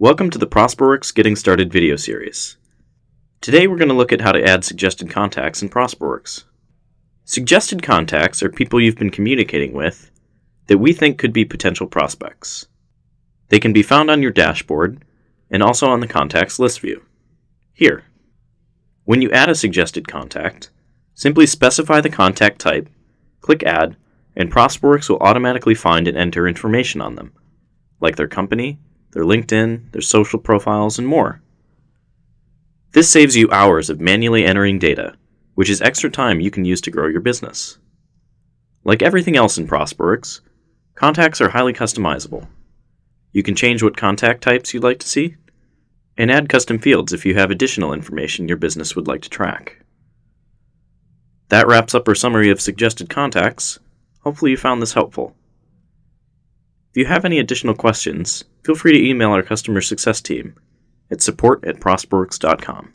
Welcome to the Prosperworks Getting Started video series. Today we're going to look at how to add suggested contacts in Prosperworks. Suggested contacts are people you've been communicating with that we think could be potential prospects. They can be found on your dashboard and also on the contacts list view. Here. When you add a suggested contact, simply specify the contact type, click Add, and Prosperworks will automatically find and enter information on them, like their company, their LinkedIn, their social profiles, and more. This saves you hours of manually entering data, which is extra time you can use to grow your business. Like everything else in Prosperworks, contacts are highly customizable. You can change what contact types you'd like to see, and add custom fields if you have additional information your business would like to track. That wraps up our summary of suggested contacts. Hopefully, you found this helpful. If you have any additional questions, feel free to email our customer success team at support at prosperworks.com.